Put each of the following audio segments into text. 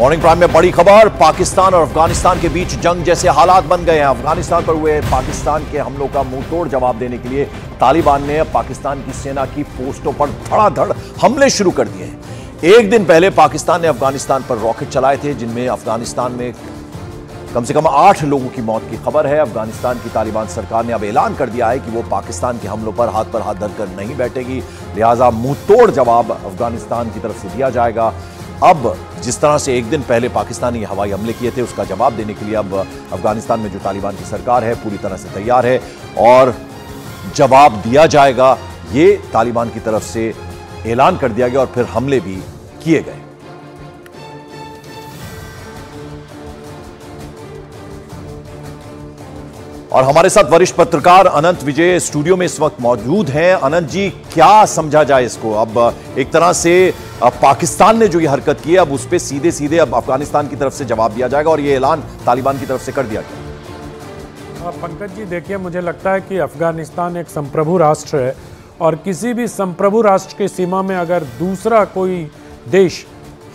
Morning prime में बड़ी खबर, पाकिस्तान और अफ़गानिस्तान के बीच जंग जैसे हालात बन गए हैं। अफ़गानिस्तान पर हुए पाकिस्तान के हमलों का मुंहतोड़ जवाब देने के लिए तालिबान ने पाकिस्तान की सेना की पोस्टों पर धड़ाधड़ हमले शुरू कर दिए हैं। एक दिन पहले पाकिस्तान ने अफ़गानिस्तान पर रॉकेट चलाए थे, जिनमें अफ़गानिस्तान में कम से कम आठ लोगों की मौत की खबर है। अफ़गानिस्तान की तालिबान सरकार ने अब ऐलान कर दिया है कि वो पाकिस्तान के हमलों पर हाथ पर हाथ धरकर नहीं बैठेगी। लिहाजा मुंहतोड़ जवाब अफ़गानिस्तान की तरफ़ से दिया जाएगा। अब जिस तरह से एक दिन पहले पाकिस्तानी हवाई हमले किए थे, उसका जवाब देने के लिए अब अफ़गानिस्तान में जो तालिबान की सरकार है, पूरी तरह से तैयार है और जवाब दिया जाएगा। ये तालिबान की तरफ़ से ऐलान कर दिया गया और फिर हमले भी किए गए। और हमारे साथ वरिष्ठ पत्रकार अनंत विजय स्टूडियो में इस वक्त मौजूद हैं। अनंत जी, क्या समझा जाए इसको? अब, एक तरह से पाकिस्तान ने जो ये हरकत की है, अब उस पर सीधे सीधे अब अफ़गानिस्तान की तरफ़ से जवाब दिया जाएगा और ये ऐलान तालिबान की तरफ़ से कर दिया गया पंकज जी, देखिए, मुझे लगता है कि अफ़गानिस्तान एक संप्रभु राष्ट्र है और किसी भी संप्रभु राष्ट्र की सीमा में अगर दूसरा कोई देश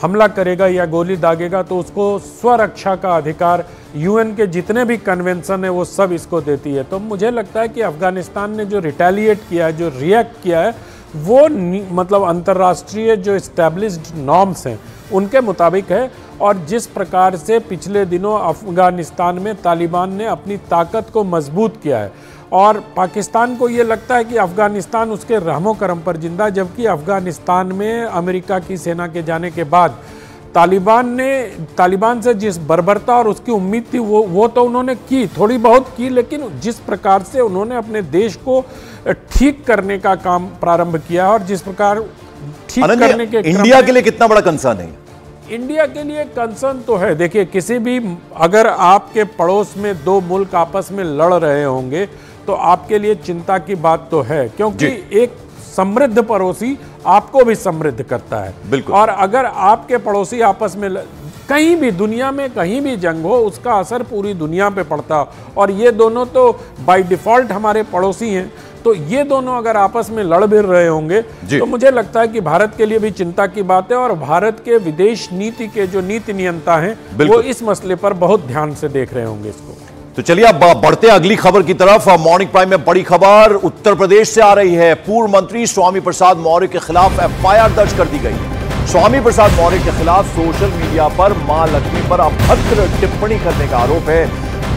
हमला करेगा या गोली दागेगा तो उसको स्वरक्षा का अधिकार यूएन के जितने भी कन्वेंशन है, वो सब इसको देती है। तो मुझे लगता है कि अफ़गानिस्तान ने जो रिटेलिएट किया है, जो रिएक्ट किया है, वो मतलब अंतर्राष्ट्रीय जो इस्टेब्लिश्ड नॉर्म्स हैं, उनके मुताबिक है। और जिस प्रकार से पिछले दिनों अफ़गानिस्तान में तालिबान ने अपनी ताकत को मज़बूत किया है और पाकिस्तान को ये लगता है कि अफ़गानिस्तान उसके रहमो करम पर ज़िंदा जबकि अफ़गानिस्तान में अमेरिका की सेना के जाने के बाद तालिबान ने तालिबान से जिस बर्बरता और उसकी उम्मीद थी वो वो तो उन्होंने की थोड़ी बहुत की लेकिन जिस प्रकार से उन्होंने अपने देश को ठीक करने का काम प्रारंभ किया और जिस प्रकार ठीक करने के इंडिया के लिए कितना बड़ा कंसर्न है इंडिया के लिए कंसर्न तो है। देखिए किसी भी अगर आपके पड़ोस में दो मुल्क आपस में लड़ रहे होंगे तो आपके लिए चिंता की बात तो है क्योंकि एक समृद्ध पड़ोसी आपको भी समृद्ध करता है। बिल्कुल। और अगर आपके पड़ोसी आपस में ल... कहीं भी दुनिया में कहीं भी जंग हो उसका असर पूरी दुनिया पे पड़ता। और ये दोनों तो बाय डिफ़ॉल्ट हमारे पड़ोसी हैं। तो ये दोनों अगर आपस में लड़ भिड़ रहे होंगे तो मुझे लगता है कि भारत के लिए भी चिंता की बात है और भारत के विदेश नीति के जो नीति नियंता हैं वो इस मसले पर बहुत ध्यान से देख रहे होंगे इसको। तो चलिए अब बढ़ते अगली खबर की तरफ़। मॉर्निंग प्राइम में बड़ी खबर, उत्तर प्रदेश से आ रही है। पूर्व मंत्री स्वामी प्रसाद मौर्य के खिलाफ एफआईआर दर्ज कर दी गई। है स्वामी प्रसाद मौर्य के खिलाफ सोशल मीडिया पर माँ लक्ष्मी पर अभद्र टिप्पणी करने का आरोप है।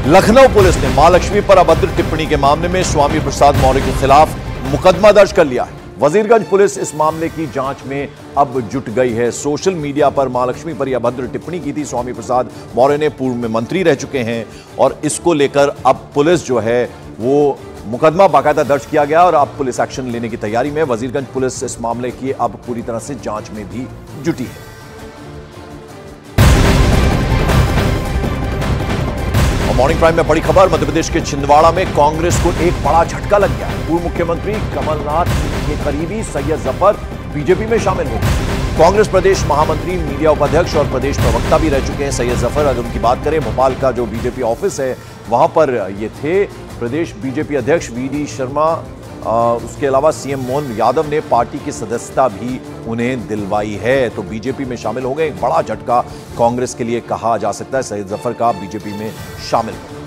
लखनऊ पुलिस ने माँ लक्ष्मी पर अभद्र टिप्पणी के मामले में स्वामी प्रसाद मौर्य के खिलाफ मुकदमा दर्ज कर लिया है। वजीरगंज पुलिस इस मामले की जाँच में अब जुट गई है। सोशल मीडिया पर महालक्ष्मी पर यह भद्र टिप्पणी की थी। स्वामी प्रसाद मौर्य ने पूर्व में मंत्री रह चुके हैं और इसको लेकर अब पुलिस जो है, वो मुकदमा बाकायदा दर्ज किया गया और अब पुलिस एक्शन लेने की तैयारी में। वजीरगंज पुलिस इस मामले की अब पूरी तरह से जाँच में भी जुटी है। मॉर्निंग प्राइम में बड़ी खबर मध्य प्रदेश के छिंदवाड़ा में कांग्रेस को एक बड़ा झटका लग गया। पूर्व मुख्यमंत्री कमलनाथ के करीबी सैयद ज़फ़र बीजेपी में शामिल हो कांग्रेस प्रदेश महामंत्री, मीडिया उपाध्यक्ष और प्रदेश प्रवक्ता भी रह चुके हैं। सैयद ज़फ़र, अगर उनकी बात करें, भोपाल का जो बीजेपी ऑफ़िस है, वहाँ पर ये थे। प्रदेश बीजेपी अध्यक्ष वीडी शर्मा उसके अलावा सीएम मोहन यादव ने पार्टी की सदस्यता भी उन्हें दिलवाई है। तो बीजेपी में शामिल हो गए। एक बड़ा झटका कांग्रेस के लिए कहा जा सकता है। सैयद ज़फ़र का बीजेपी में शामिल। हो